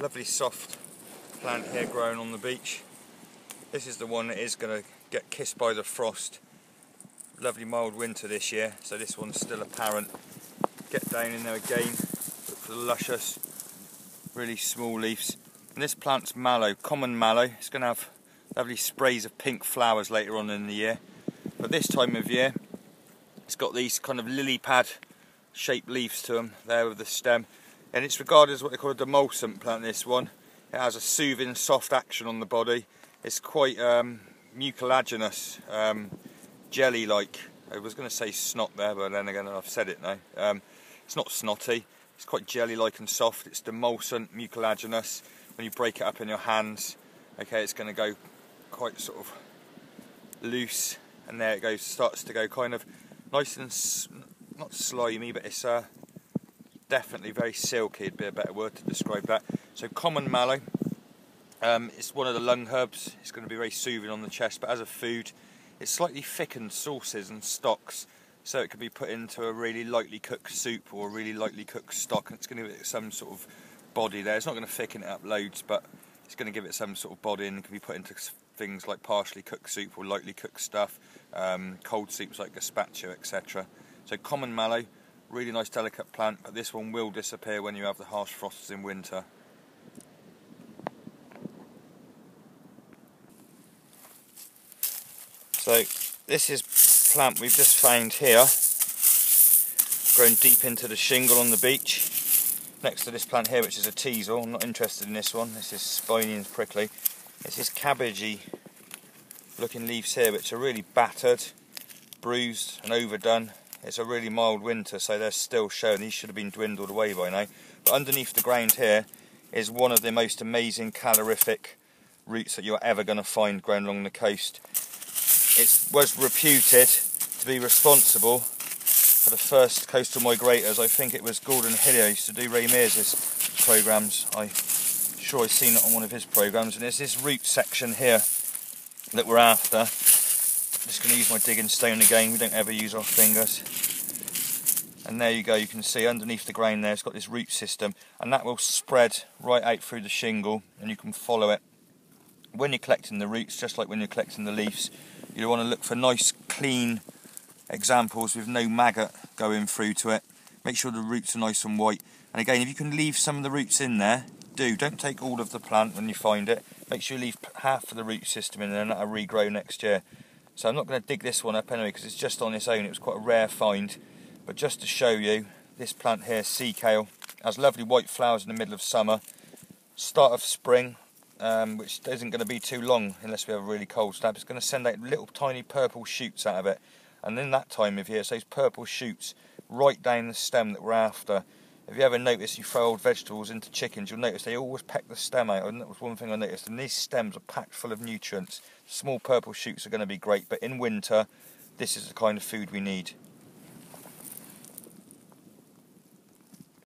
Lovely soft plant here growing on the beach. This is the one that is going to get kissed by the frost. Lovely mild winter this year, so this one's still apparent. Get down in there again, look for the luscious, really small leaves. And this plant's mallow, common mallow. It's going to have lovely sprays of pink flowers later on in the year. But this time of year, it's got these kind of lily pad shaped leaves to them there with the stem. And it's regarded as what they call a demulcent plant, this one. It has a soothing, soft action on the body. It's quite um, mucilaginous, um, jelly-like. I was going to say snot there, but then again I've said it now. Um, it's not snotty. It's quite jelly-like and soft. It's demulcent, mucilaginous. When you break it up in your hands, okay, it's going to go quite sort of loose, and there it goes. Starts to go kind of nice and not slimy, but it's uh, definitely very silky. It'd be a better word to describe that. So common mallow. Um, it's one of the lung herbs. It's going to be very soothing on the chest, but as a food, it's slightly thickened sauces and stocks. So it could be put into a really lightly cooked soup or a really lightly cooked stock. And it's going to give it some sort of body there. It's not going to thicken it up loads, but it's going to give it some sort of body and can be put into things like partially cooked soup or lightly cooked stuff, um, cold soups like gazpacho, etc. So common mallow, really nice delicate plant, but this one will disappear when you have the harsh frosts in winter. So this is plant we've just found here, grown deep into the shingle on the beach. Next to this plant here, which is a teasel, I'm not interested in this one, this is spiny and prickly. This cabbagey looking leaves here, which are really battered, bruised and overdone. It's a really mild winter, so they're still showing. These should have been dwindled away by now. But underneath the ground here is one of the most amazing calorific roots that you're ever going to find growing along the coast. It was reputed to be responsible for the first coastal migrators. I think it was Gordon Hillman used to do Ray Mears's programmes. I'm sure I've seen it on one of his programmes. And it's this root section here that we're after. Just going to use my digging stone again. We don't ever use our fingers. And there you go, you can see underneath the grain there, it's got this root system, and that will spread right out through the shingle, and you can follow it. When you're collecting the roots, just like when you're collecting the leaves, you want to look for nice, clean examples with no maggot going through to it. Make sure the roots are nice and white. And again, if you can leave some of the roots in there, do. Don't take all of the plant when you find it. Make sure you leave half of the root system in there and that'll regrow next year. So I'm not going to dig this one up anyway because it's just on its own. It was quite a rare find. But just to show you, this plant here, sea kale, has lovely white flowers in the middle of summer. Start of spring, um, which isn't going to be too long unless we have a really cold snap. It's going to send out little tiny purple shoots out of it. And in that time of year, so those purple shoots right down the stem that we're after. If you ever notice you throw old vegetables into chickens, you'll notice they always peck the stem out. And that was one thing I noticed. And these stems are packed full of nutrients. Small purple shoots are going to be great, but in winter, this is the kind of food we need.